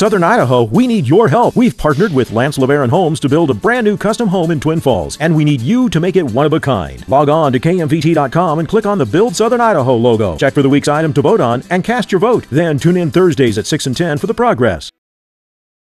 Southern Idaho, we need your help. We've partnered with Lance LeBaron Homes to build a brand new custom home in Twin Falls, and we need you to make it one of a kind. Log on to kmvt.com and click on the Build Southern Idaho logo. Check for the week's item to vote on and cast your vote. Then tune in Thursdays at 6 and 10 for the progress.